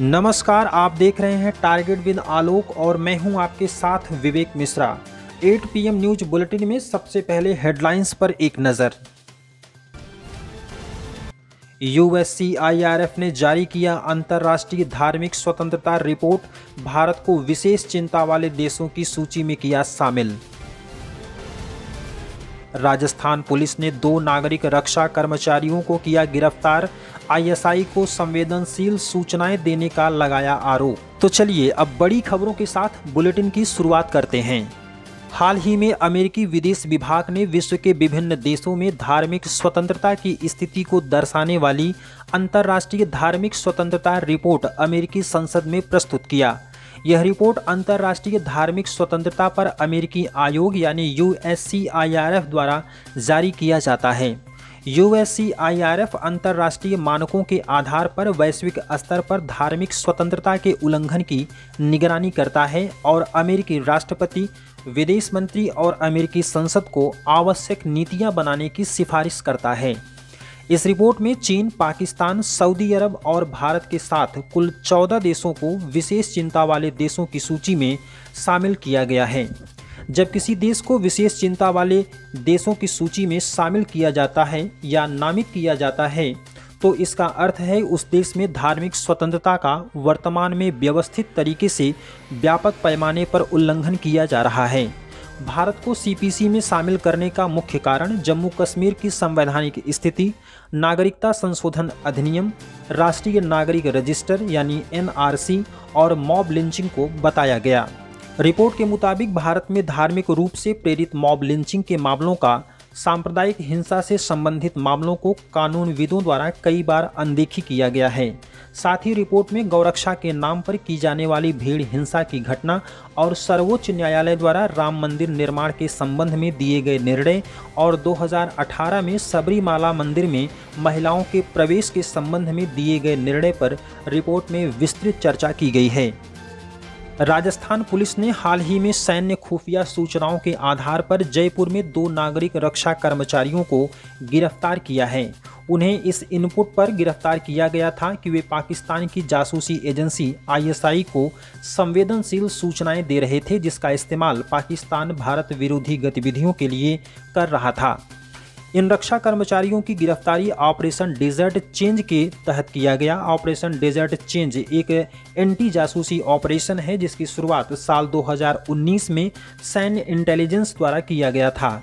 नमस्कार, आप देख रहे हैं टारगेट विद आलोक और मैं हूँ आपके साथ Vivek Mishra. 8 PM news bulletin में सबसे पहले हेडलाइंस पर एक नज़र। यूएससीआईआरएफ ने जारी किया अंतर्राष्ट्रीय धार्मिक स्वतंत्रता रिपोर्ट, भारत को विशेष चिंता वाले देशों की सूची में किया शामिल। राजस्थान पुलिस ने दो नागरिक रक्षा कर्मचारियों को किया गिरफ़्तार आईएसआई को संवेदनशील सूचनाएँ देने का लगाया आरोप। तो चलिए अब बड़ी खबरों के साथ बुलेटिन की शुरुआत करते हैं। हाल ही में अमेरिकी विदेश विभाग ने विश्व के विभिन्न देशों में धार्मिक स्वतंत्रता की स्थिति को दर्शाने वाली अंतर्राष्ट्रीय धार्मिक स्वतंत्रता रिपोर्ट अमेरिकी संसद में प्रस्तुत किया। यह रिपोर्ट अंतर्राष्ट्रीय धार्मिक स्वतंत्रता पर अमेरिकी आयोग यानी यूएससीआईआरएफ द्वारा जारी किया जाता है। यूएससीआईआरएफ अंतर्राष्ट्रीय मानकों के आधार पर वैश्विक स्तर पर धार्मिक स्वतंत्रता के उल्लंघन की निगरानी करता है और अमेरिकी राष्ट्रपति, विदेश मंत्री और अमेरिकी संसद को आवश्यक नीतियाँ बनाने की सिफारिश करता है। इस रिपोर्ट में चीन, पाकिस्तान, सऊदी अरब और भारत के साथ कुल 14 देशों को विशेष चिंता वाले देशों की सूची में शामिल किया गया है। जब किसी देश को विशेष चिंता वाले देशों की सूची में शामिल किया जाता है या नामित किया जाता है तो इसका अर्थ है उस देश में धार्मिक स्वतंत्रता का वर्तमान में व्यवस्थित तरीके से व्यापक पैमाने पर उल्लंघन किया जा रहा है। भारत को सीपीसी में शामिल करने का मुख्य कारण जम्मू कश्मीर की संवैधानिक स्थिति, नागरिकता संशोधन अधिनियम, राष्ट्रीय नागरिक रजिस्टर यानी एनआरसी और मॉब लिंचिंग को बताया गया। रिपोर्ट के मुताबिक भारत में धार्मिक रूप से प्रेरित मॉब लिंचिंग के मामलों का सांप्रदायिक हिंसा से संबंधित मामलों को कानूनविदों द्वारा कई बार अनदेखी किया गया है। साथ ही रिपोर्ट में गौरक्षा के नाम पर की जाने वाली भीड़ हिंसा की घटना और सर्वोच्च न्यायालय द्वारा राम मंदिर निर्माण के संबंध में दिए गए निर्णय और 2018 में सबरीमाला मंदिर में महिलाओं के प्रवेश के संबंध में दिए गए निर्णय पर रिपोर्ट में विस्तृत चर्चा की गई है। राजस्थान पुलिस ने हाल ही में सैन्य खुफिया सूचनाओं के आधार पर जयपुर में दो नागरिक रक्षा कर्मचारियों को गिरफ़्तार किया है। उन्हें इस इनपुट पर गिरफ़्तार किया गया था कि वे पाकिस्तान की जासूसी एजेंसी आईएसआई को संवेदनशील सूचनाएँ दे रहे थे, जिसका इस्तेमाल पाकिस्तान भारत विरोधी गतिविधियों के लिए कर रहा था। इन रक्षा कर्मचारियों की गिरफ्तारी ऑपरेशन डेजर्ट चेंज के तहत किया गया। ऑपरेशन डेजर्ट चेंज एक एंटी जासूसी ऑपरेशन है, जिसकी शुरुआत साल 2019 में सैन्य इंटेलिजेंस द्वारा किया गया था।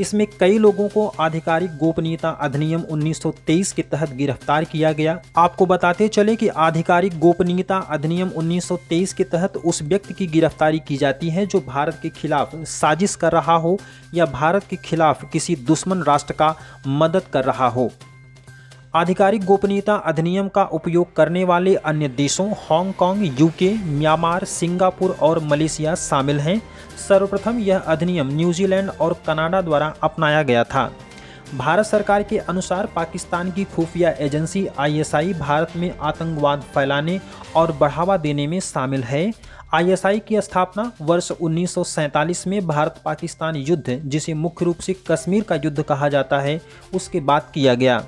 इसमें कई लोगों को आधिकारिक गोपनीयता अधिनियम 1923 के तहत गिरफ़्तार किया गया। आपको बताते चले कि आधिकारिक गोपनीयता अधिनियम 1923 के तहत उस व्यक्ति की गिरफ्तारी की जाती है जो भारत के खिलाफ साजिश कर रहा हो या भारत के खिलाफ किसी दुश्मन राष्ट्र का मदद कर रहा हो। आधिकारिक गोपनीयता अधिनियम का उपयोग करने वाले अन्य देशों Hong Kong, UK Myanmar Singapore और मलेशिया शामिल हैं। सर्वप्रथम यह अधिनियम न्यूजीलैंड और कनाडा द्वारा अपनाया गया था। भारत सरकार के अनुसार पाकिस्तान की खुफिया एजेंसी आईएसआई भारत में आतंकवाद फैलाने और बढ़ावा देने में शामिल है। आईएसआई की स्थापना वर्ष 1947 में भारत पाकिस्तान युद्ध जिसे मुख्य रूप से कश्मीर का युद्ध कहा जाता है उसके बाद किया गया।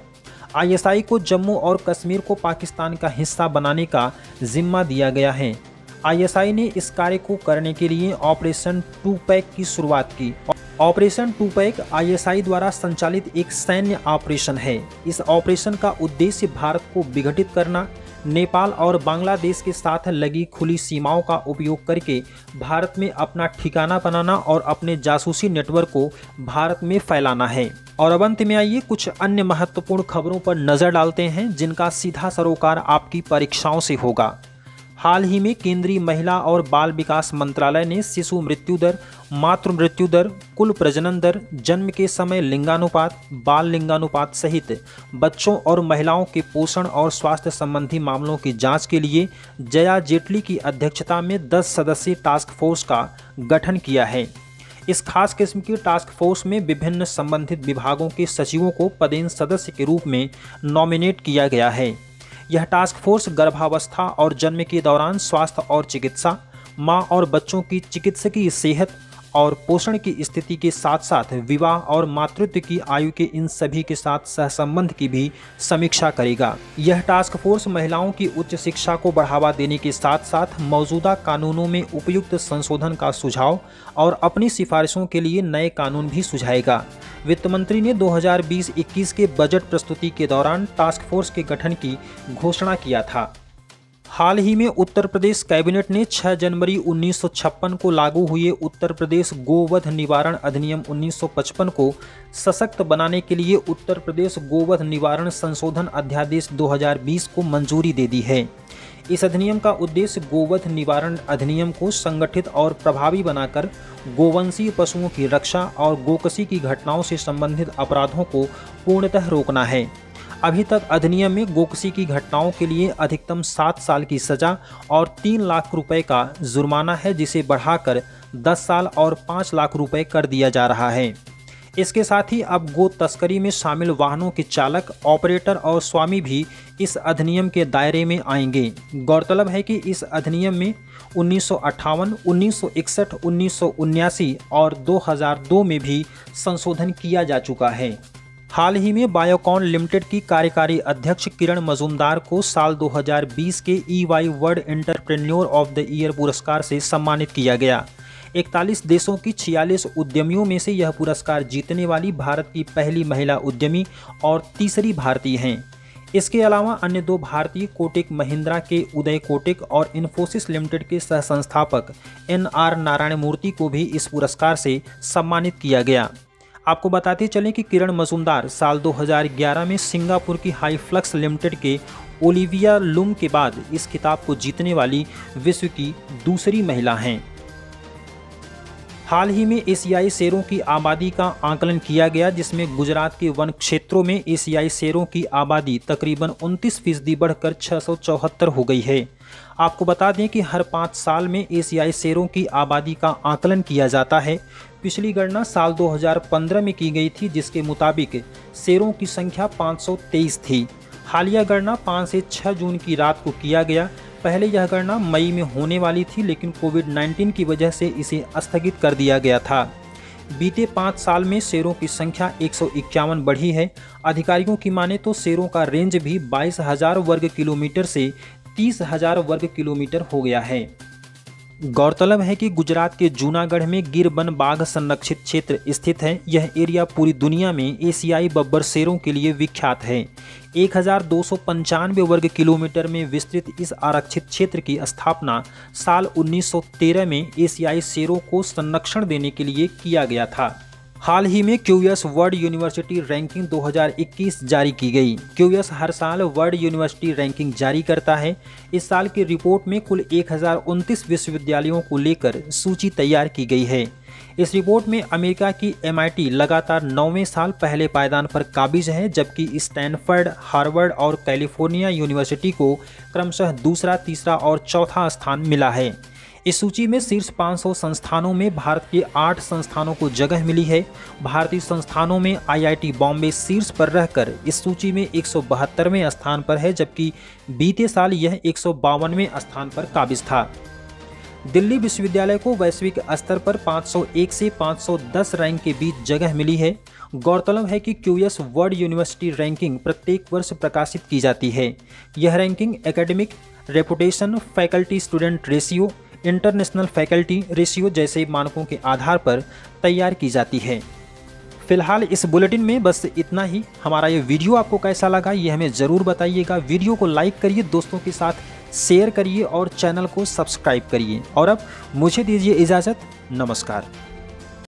आईएसआई को जम्मू और कश्मीर को पाकिस्तान का हिस्सा बनाने का जिम्मा दिया गया है। आईएसआई ने इस कार्य को करने के लिए ऑपरेशन टू पैक की शुरुआत की। ऑपरेशन टू पैक आईएसआई द्वारा संचालित एक सैन्य ऑपरेशन है। इस ऑपरेशन का उद्देश्य भारत को विघटित करना नेपाल और बांग्लादेश के साथ लगी खुली सीमाओं का उपयोग करके भारत में अपना ठिकाना बनाना और अपने जासूसी नेटवर्क को भारत में फैलाना है। और अब अंत में आइए कुछ अन्य महत्वपूर्ण खबरों पर नज़र डालते हैं, जिनका सीधा सरोकार आपकी परीक्षाओं से होगा। हाल ही में केंद्रीय महिला और बाल विकास मंत्रालय ने शिशु मृत्यु दर मातृ मृत्यु दर कुल प्रजनन दर जन्म के समय लिंगानुपात, बाल लिंगानुपात सहित बच्चों और महिलाओं के पोषण और स्वास्थ्य संबंधी मामलों की जाँच के लिए जया जेटली की अध्यक्षता में 10 सदस्यीय टास्क फोर्स का गठन किया है। इस खास किस्म की टास्क फोर्स में विभिन्न संबंधित विभागों के सचिवों को पदेन सदस्य के रूप में नॉमिनेट किया गया है। यह टास्क फोर्स गर्भावस्था और जन्म के दौरान स्वास्थ्य और चिकित्सा, माँ और बच्चों की चिकित्सकीय सेहत और पोषण की स्थिति के साथ साथ विवाह और मातृत्व की आयु के इन सभी के साथ सहसंबंध की भी समीक्षा करेगा। यह टास्क फोर्स महिलाओं की उच्च शिक्षा को बढ़ावा देने के साथ साथ मौजूदा कानूनों में उपयुक्त संशोधन का सुझाव और अपनी सिफारिशों के लिए नए कानून भी सुझाएगा। वित्त मंत्री ने 2020-21 के बजट प्रस्तुति के दौरान टास्क फोर्स के गठन की घोषणा किया था। हाल ही में उत्तर प्रदेश कैबिनेट ने 6 जनवरी 1956 को लागू हुए उत्तर प्रदेश गोवध निवारण अधिनियम 1955 को सशक्त बनाने के लिए उत्तर प्रदेश गोवध निवारण संशोधन अध्यादेश 2020 को मंजूरी दे दी है। इस अधिनियम का उद्देश्य गोवध निवारण अधिनियम को संगठित और प्रभावी बनाकर गोवंशीय पशुओं की रक्षा और गोकसी की घटनाओं से संबंधित अपराधों को पूर्णतः रोकना है। अभी तक अधिनियम में गोकसी की घटनाओं के लिए अधिकतम सात साल की सजा और तीन लाख रुपए का जुर्माना है, जिसे बढ़ाकर दस साल और पाँच लाख रुपए कर दिया जा रहा है। इसके साथ ही अब गो तस्करी में शामिल वाहनों के चालक, ऑपरेटर और स्वामी भी इस अधिनियम के दायरे में आएँगे। गौरतलब है कि इस अधिनियम में उन्नीस सौ उन्नीस सौ और 2002 में भी संशोधन किया जा चुका है। हाल ही में बायोकॉन लिमिटेड की कार्यकारी अध्यक्ष किरण मजूमदार को साल 2020 के E Y world entrepreneur of the year पुरस्कार से सम्मानित किया गया। 41 देशों की 46 उद्यमियों में से यह पुरस्कार जीतने वाली भारत की पहली महिला उद्यमी और तीसरी भारतीय हैं। इसके अलावा अन्य दो भारतीय कोटिक महिंद्रा के उदय कोटिक और इन्फोसिस लिमिटेड के सह संस्थापक एन आर नारायण मूर्ति को भी इस पुरस्कार से सम्मानित किया गया। आपको बताते चलें कि किरण मजूमदार साल 2011 में सिंगापुर की हाई फ्लक्स लिमिटेड के ओलिविया लुम के बाद इस खिताब को जीतने वाली विश्व की दूसरी महिला हैं। हाल ही में एशियाई शेरों की आबादी का आंकलन किया गया, जिसमें गुजरात के वन क्षेत्रों में एशियाई शेरों की आबादी तकरीबन 29 फ़ीसदी बढ़कर छः हो गई है। आपको बता दें कि हर पाँच साल में एशियाई शेरों की आबादी का आंकलन किया जाता है पिछली गणना साल 2015 में की गई थी, जिसके मुताबिक शेरों की संख्या 523 थी। हालिया गणना 5 से 6 जून की रात को किया गया। पहले यह गणना मई में होने वाली थी, लेकिन कोविड 19 की वजह से इसे स्थगित कर दिया गया था। बीते पाँच साल में शेरों की संख्या एक सौ इक्यावन बढ़ी है। अधिकारियों की माने तो शेरों का रेंज भी बाईस हज़ार वर्ग किलोमीटर से तीस हज़ार वर्ग किलोमीटर हो गया है। गौरतलब है कि गुजरात के जूनागढ़ में गिर वन बाघ संरक्षित क्षेत्र स्थित है। यह एरिया पूरी दुनिया में एशियाई बब्बर शेरों के लिए विख्यात है। एक हज़ार दो सौ पंचानवे वर्ग किलोमीटर में विस्तृत इस आरक्षित क्षेत्र की स्थापना साल 1913 में एशियाई शेरों को संरक्षण देने के लिए किया गया था। हाल ही में क्यूएस वर्ल्ड यूनिवर्सिटी रैंकिंग 2021 जारी की गई। क्यूएस हर साल वर्ल्ड यूनिवर्सिटी रैंकिंग जारी करता है। इस साल की रिपोर्ट में कुल एक हज़ार उनतीस विश्वविद्यालयों को लेकर सूची तैयार की गई है। इस रिपोर्ट में अमेरिका की एमआईटी लगातार नौवें साल पहले पायदान पर काबिज है, जबकि स्टैनफर्ड, हार्वर्ड और कैलिफ़ोर्निया यूनिवर्सिटी को क्रमशः दूसरा, तीसरा और चौथा स्थान मिला है। इस सूची में शीर्ष 500 संस्थानों में भारत के आठ संस्थानों को जगह मिली है। भारतीय संस्थानों में आईआईटी बॉम्बे शीर्ष पर रहकर इस सूची में एक स्थान पर है, जबकि बीते साल यह एक स्थान पर काबिज था। दिल्ली विश्वविद्यालय को वैश्विक स्तर पर 501 से 510 रैंक के बीच जगह मिली है। गौरतलब है कि क्यूएस वर्ल्ड यूनिवर्सिटी रैंकिंग प्रत्येक वर्ष प्रकाशित की जाती है। यह ranking academic, reputation, faculty student ratio international faculty ratio जैसे मानकों के आधार पर तैयार की जाती है। फ़िलहाल इस बुलेटिन में बस इतना ही। हमारा ये वीडियो आपको कैसा लगा, ये हमें ज़रूर बताइएगा। वीडियो को लाइक करिए, दोस्तों के साथ शेयर करिए और चैनल को सब्सक्राइब करिए। और अब मुझे दीजिए इजाज़त। नमस्कार।